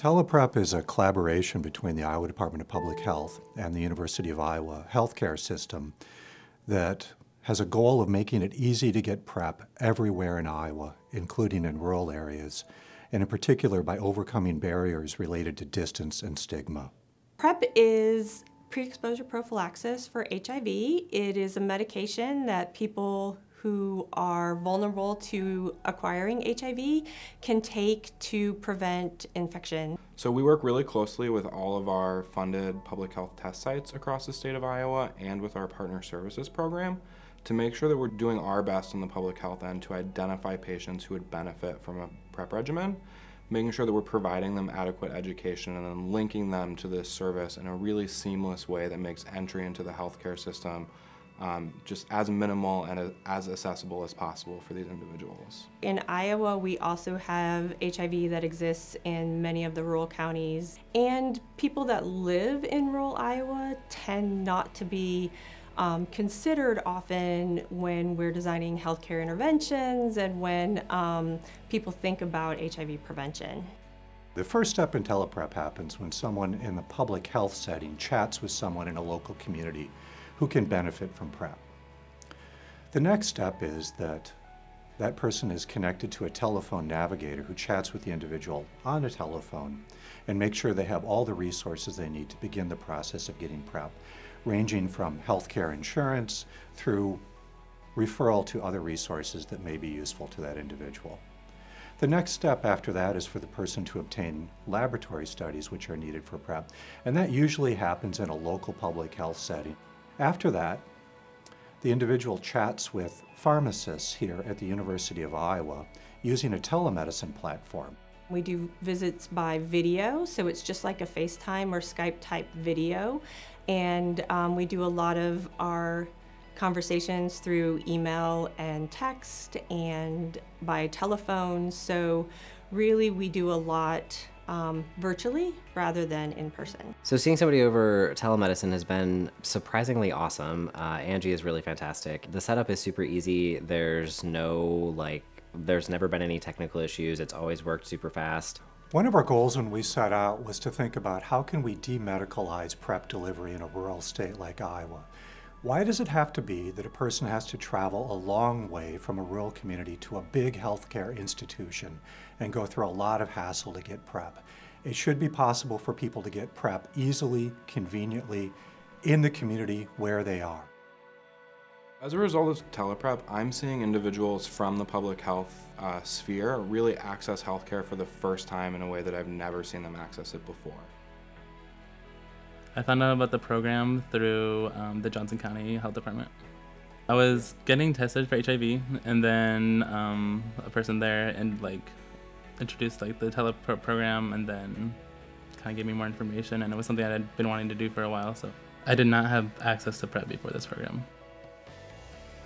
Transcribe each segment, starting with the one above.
TelePrEP is a collaboration between the Iowa Department of Public Health and the University of Iowa healthcare system that has a goal of making it easy to get PrEP everywhere in Iowa, including in rural areas, and in particular by overcoming barriers related to distance and stigma. PrEP is pre-exposure prophylaxis for HIV. It is a medication that people who are vulnerable to acquiring HIV can take to prevent infection. So we work really closely with all of our funded public health test sites across the state of Iowa and with our partner services program to make sure that we're doing our best on the public health end to identify patients who would benefit from a PrEP regimen, making sure that we're providing them adequate education and then linking them to this service in a really seamless way that makes entry into the healthcare system um, just as minimal and as accessible as possible for these individuals. In Iowa, we also have HIV that exists in many of the rural counties, and people that live in rural Iowa tend not to be um, considered often when we're designing healthcare interventions and when um, people think about HIV prevention. The first step in TelePrEP happens when someone in the public health setting chats with someone in a local community who can benefit from PrEP. The next step is that that person is connected to a telephone navigator who chats with the individual on a telephone and makes sure they have all the resources they need to begin the process of getting PrEP, ranging from healthcare insurance through referral to other resources that may be useful to that individual. The next step after that is for the person to obtain laboratory studies which are needed for PrEP, and that usually happens in a local public health setting. After that, the individual chats with pharmacists here at the University of Iowa using a telemedicine platform. We do visits by video, so it's just like a FaceTime or Skype type video. And um, we do a lot of our conversations through email and text and by telephone. So really we do a lot um, virtually rather than in person. So seeing somebody over telemedicine has been surprisingly awesome. Uh, Angie is really fantastic. The setup is super easy. There's no like, there's never been any technical issues. It's always worked super fast. One of our goals when we set out was to think about how can we demedicalize PrEP delivery in a rural state like Iowa. Why does it have to be that a person has to travel a long way from a rural community to a big healthcare institution and go through a lot of hassle to get PrEP? It should be possible for people to get PrEP easily, conveniently, in the community where they are. As a result of TelePrEP, I'm seeing individuals from the public health uh, sphere really access healthcare for the first time in a way that I've never seen them access it before. I found out about the program through um, the Johnson County Health Department. I was getting tested for HIV, and then um, a person there and like introduced like the tele program, and then kind of gave me more information, and it was something I had been wanting to do for a while. So I did not have access to PrEP before this program.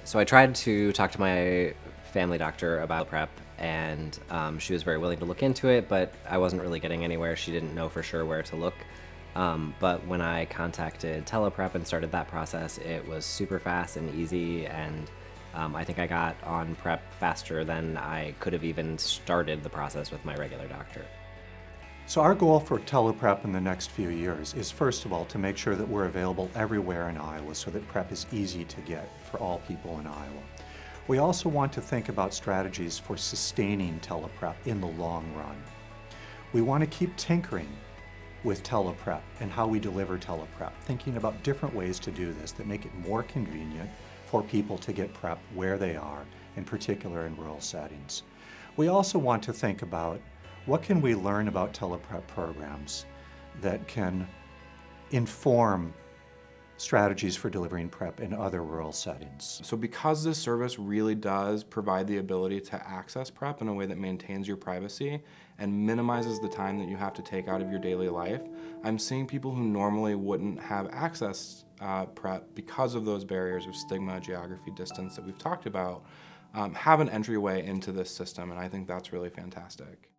So I tried to talk to my family doctor about PrEP, and um, she was very willing to look into it, but I wasn't really getting anywhere. She didn't know for sure where to look. Um, but when I contacted TelePrEP and started that process, it was super fast and easy, and um, I think I got on PrEP faster than I could have even started the process with my regular doctor. So our goal for TelePrEP in the next few years is first of all to make sure that we're available everywhere in Iowa so that PrEP is easy to get for all people in Iowa. We also want to think about strategies for sustaining TelePrEP in the long run. We want to keep tinkering with TelePrEP and how we deliver TelePrEP, thinking about different ways to do this that make it more convenient for people to get PrEP where they are, in particular in rural settings. We also want to think about what can we learn about TelePrEP programs that can inform strategies for delivering PrEP in other rural settings. So because this service really does provide the ability to access PrEP in a way that maintains your privacy and minimizes the time that you have to take out of your daily life, I'm seeing people who normally wouldn't have access uh, PrEP because of those barriers of stigma, geography, distance that we've talked about, um, have an entryway into this system, and I think that's really fantastic.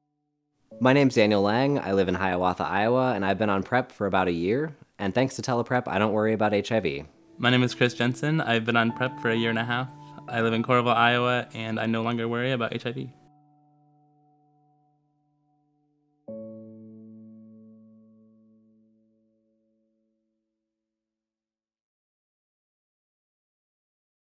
My name's Daniel Lang. I live in Hiawatha, Iowa, and I've been on PrEP for about a year. And thanks to TelePrEP, I don't worry about HIV. My name is Chris Jensen. I've been on PrEP for a year and a half. I live in Coralville, Iowa, and I no longer worry about HIV.